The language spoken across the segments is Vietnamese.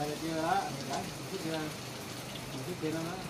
Rồi là chưa đó, mình đã mình thích chưa?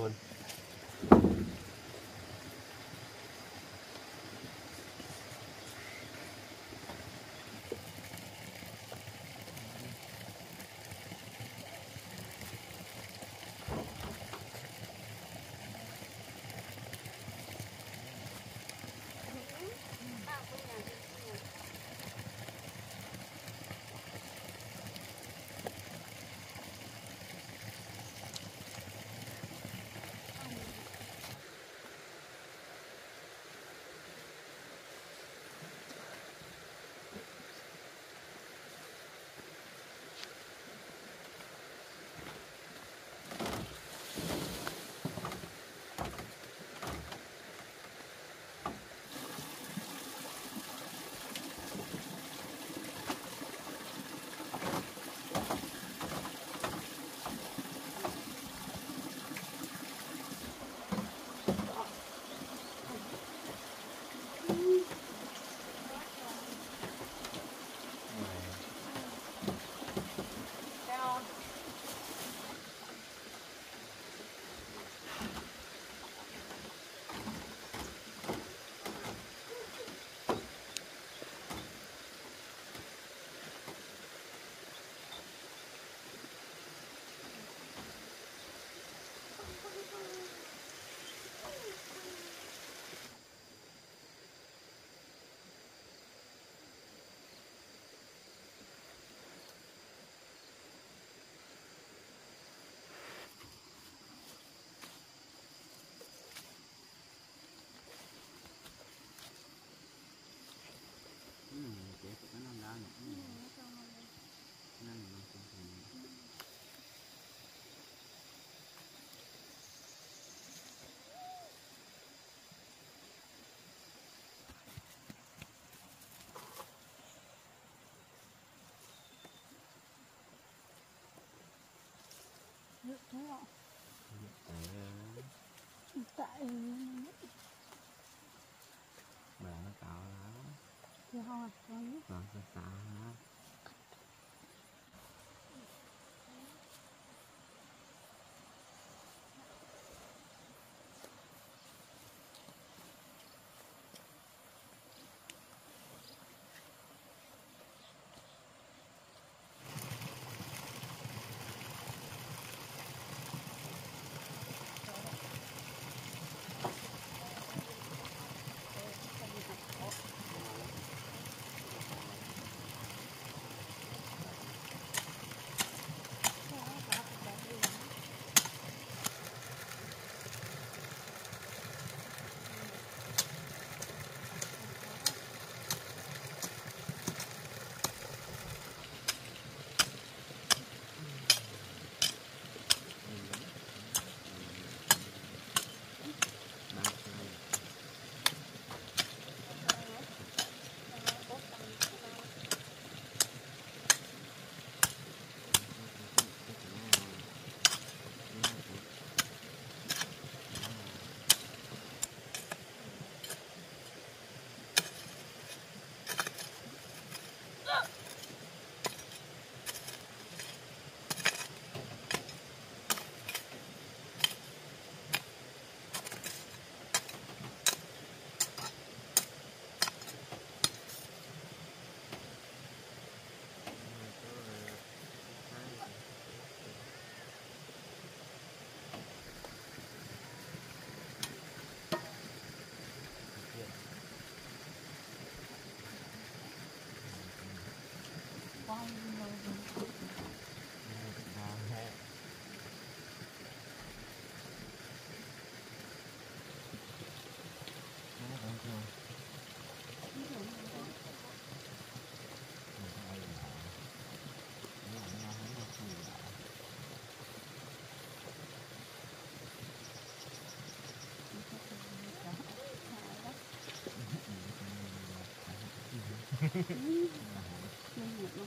everyone. Đó Tại bà nó cạo lắm. Thì họ còn còn xa xa ba Mm-hmm rồi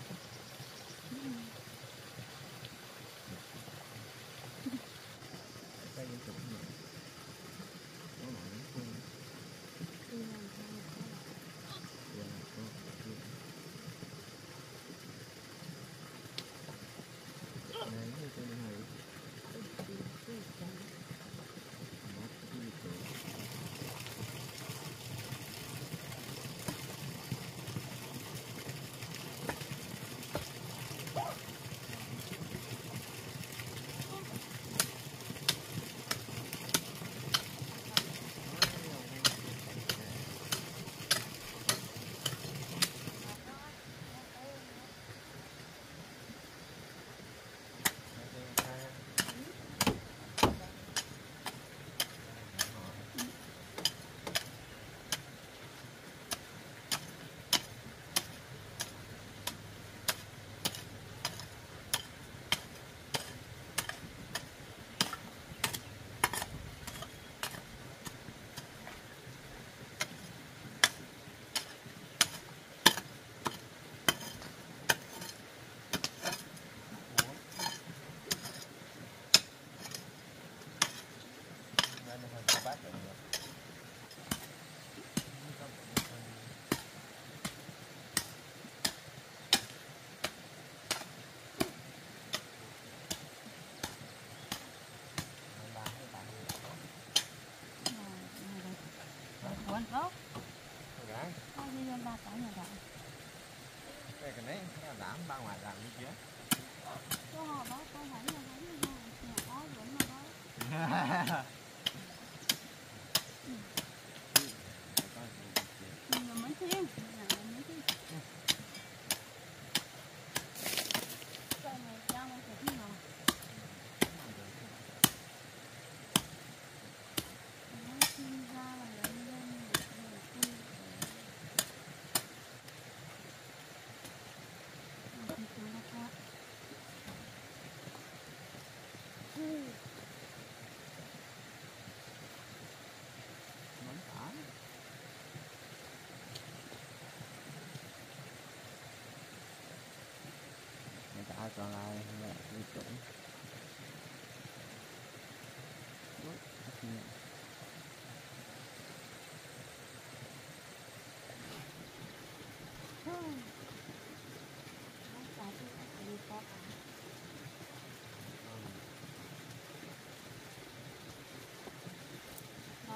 quên rốt Ráng. con đi lên ba cõi nhà rộng Cái cái này nó đảm ba ngoài làm như chứ. có họ đó có hẳn nhà hẳn nhà nhà đó vẫn là đó nhưng mà mấy thiên nhà là mấy thiên cái này cho nó phải thiên nào nó sinh ra là lên lên được đầu tiên Hãy subscribe cho kênh Ghiền Mì Gõ Để không bỏ lỡ những video hấp dẫn nó xả đi nó sẽ đi có cả nó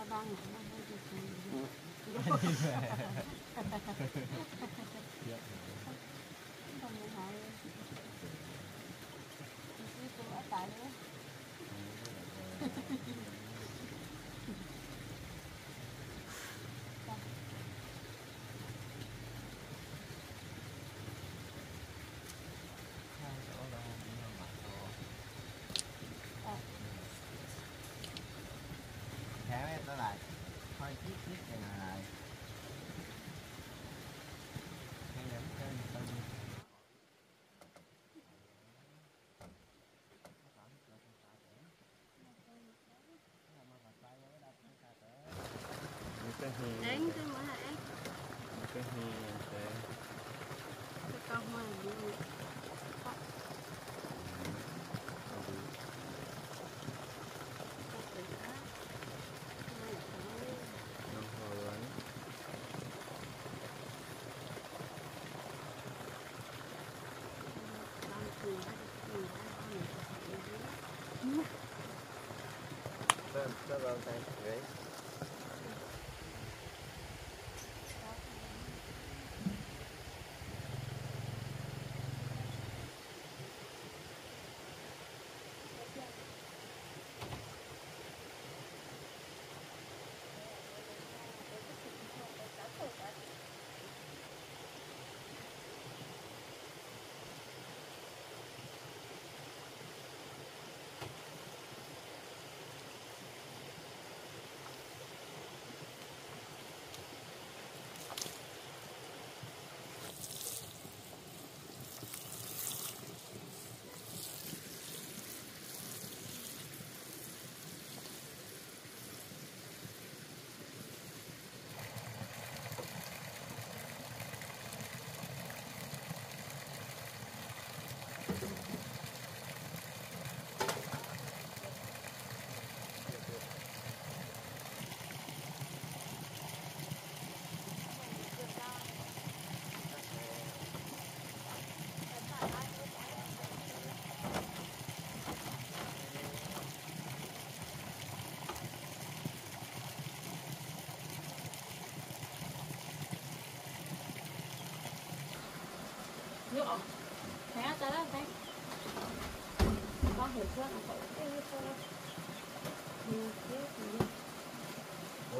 đang ngủ nó hơi bị sụn không muốn hỏi cái cô ở tại đó Vâng, cho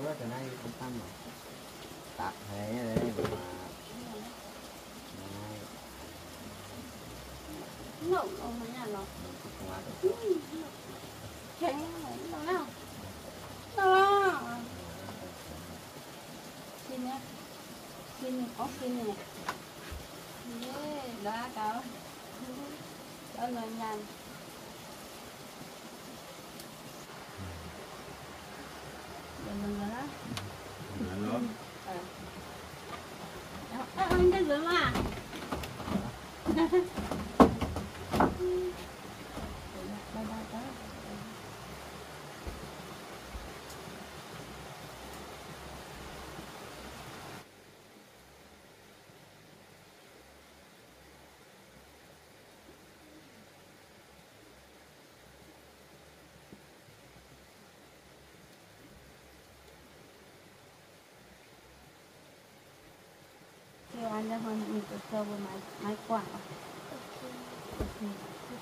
Ủa từ nay không tâm rồi. Tập thể để mà Này, Nụ ông mấy nhà nó không qua được Chén nó nào Đó Xin nhé Xin có nè Đó là mình rồi đó Alo Ờ. Ờ, anh cái gì mà Đây, đây, đây. Kêu anh ra hơn mình tự sâu với máy máy quảng thì cứ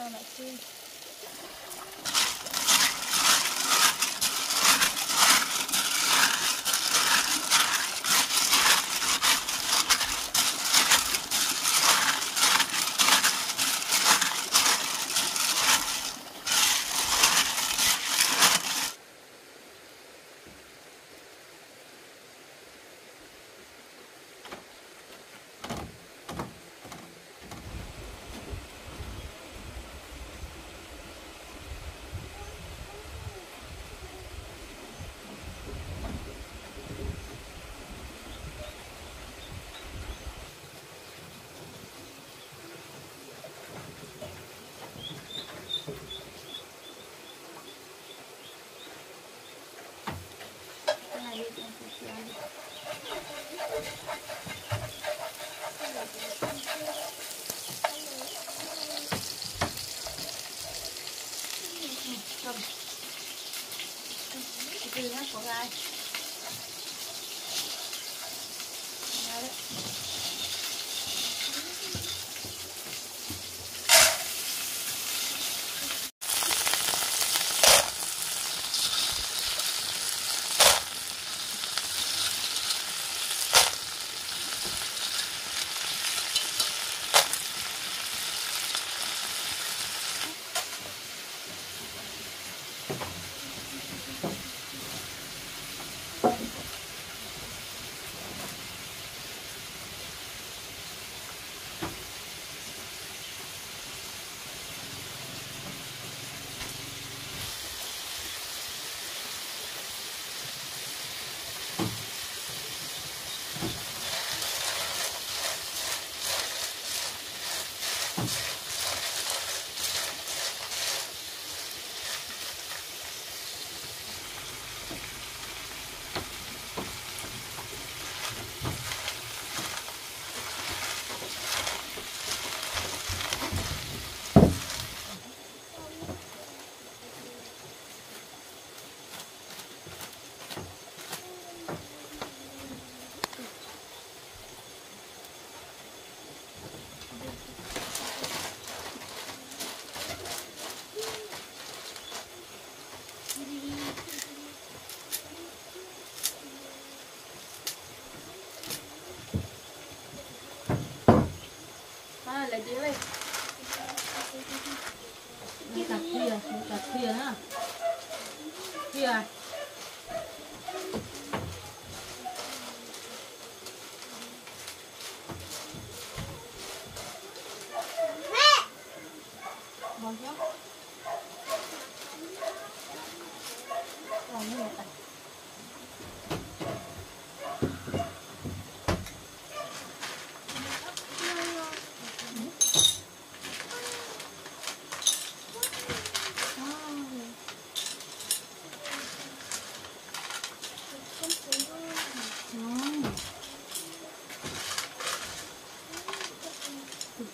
Oh, let's.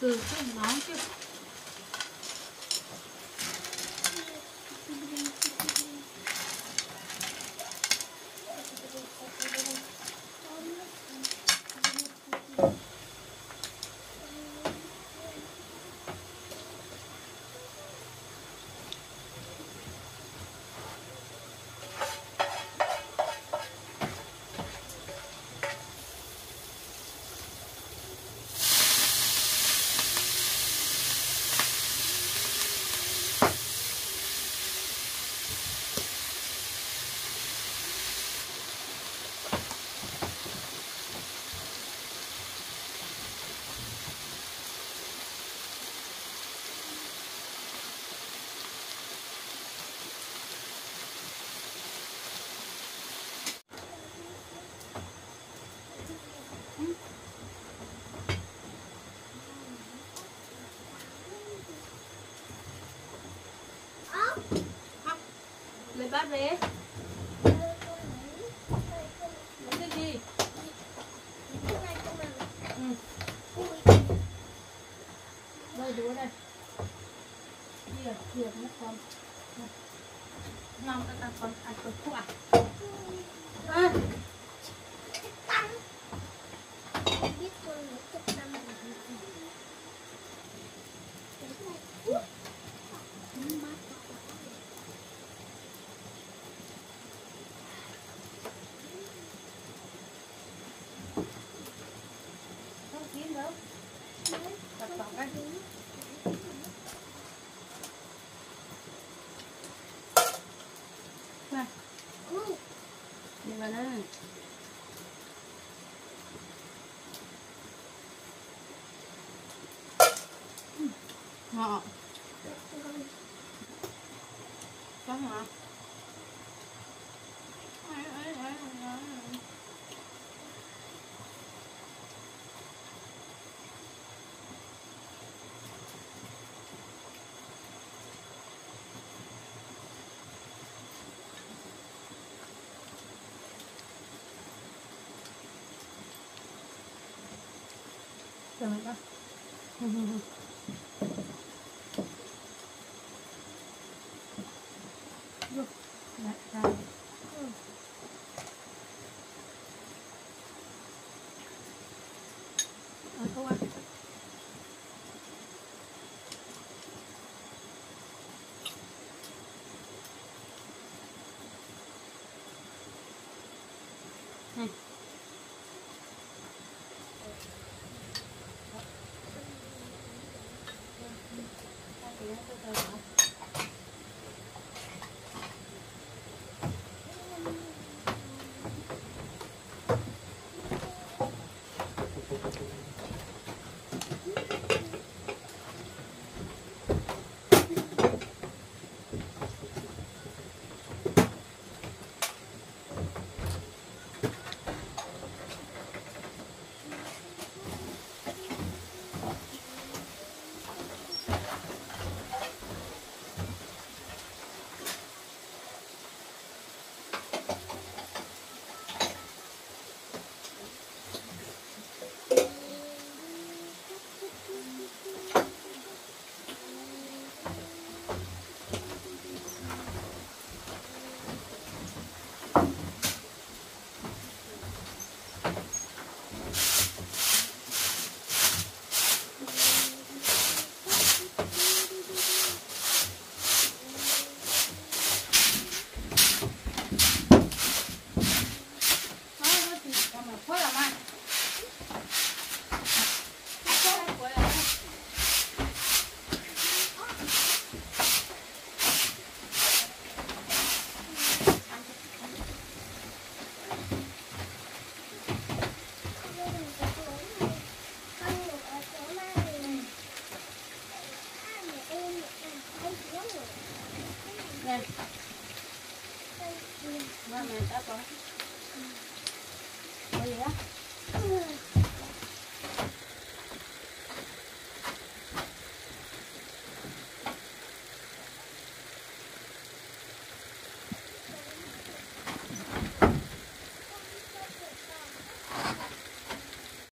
Từ nó chứ Thank chứ. Bát về. Lấy cái gì? Ừ. Đây đũa đây. Thìa, à, thìa mất con. Ngon các ta con ăn con khúc à? à. Ê, biết con nó cực họ có hả Ấy, ấy, ấy, ấy, ấy. Rồi đó. Vô, Look, like that.